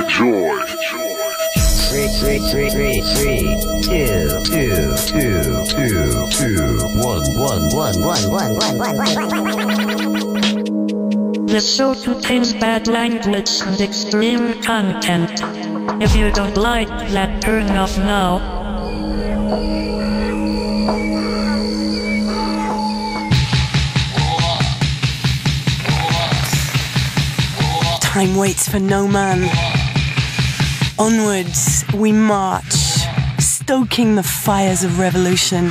Enjoy. Three, three, three, three, three, two, two, two, two, two, one, one, one, one, one, one, one, one, one. This show contains bad language and extreme content. If you don't like that, turn off now. Time waits for no man. Onwards we march, stoking the fires of revolution.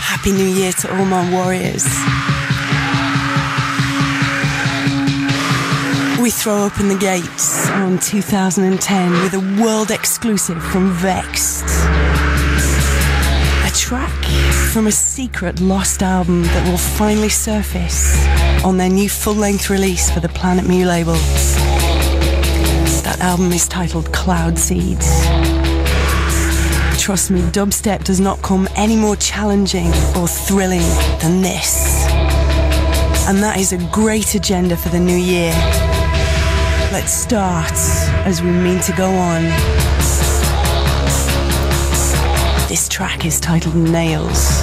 Happy New Year to all my warriors. We throw open the gates on 2010 with a world exclusive from Vex'd. A track from a secret lost album that will finally surface on their new full length release for the Planet Mu label. That album is titled Cloud Seeds. Trust me, dubstep does not come any more challenging or thrilling than this. And that is a great agenda for the new year. Let's start as we mean to go on. This track is titled Nails.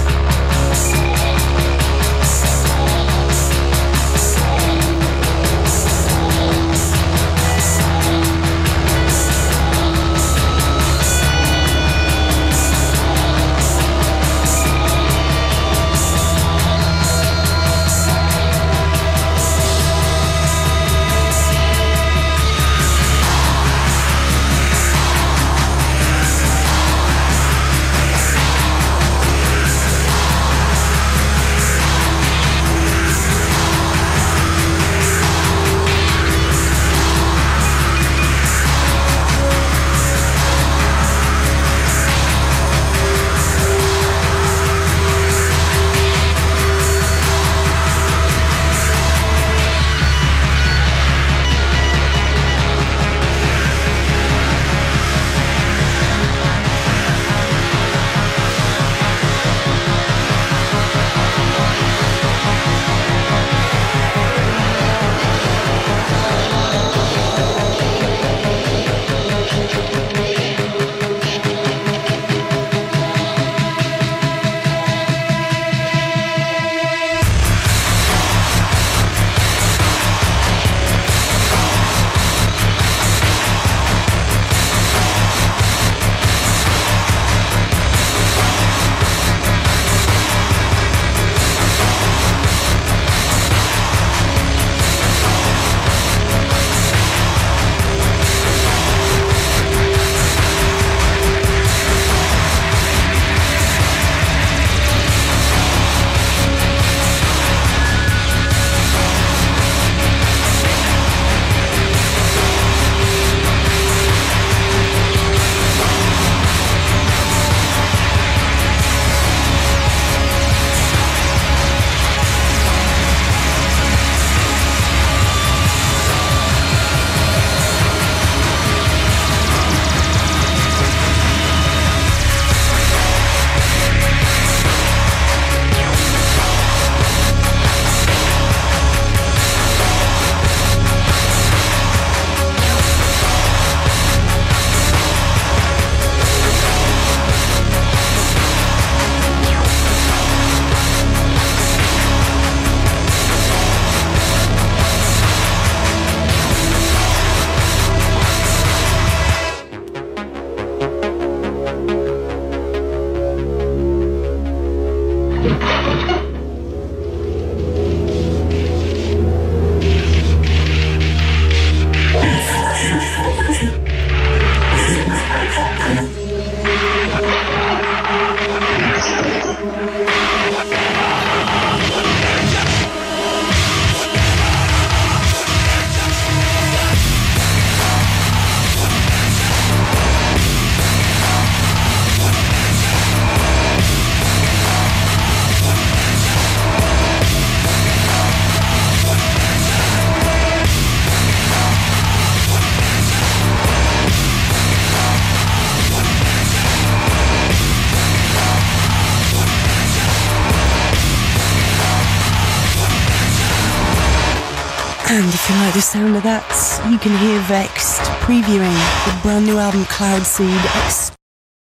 And if you like the sound of that, you can hear Vex'd previewing the brand new album Cloud Seed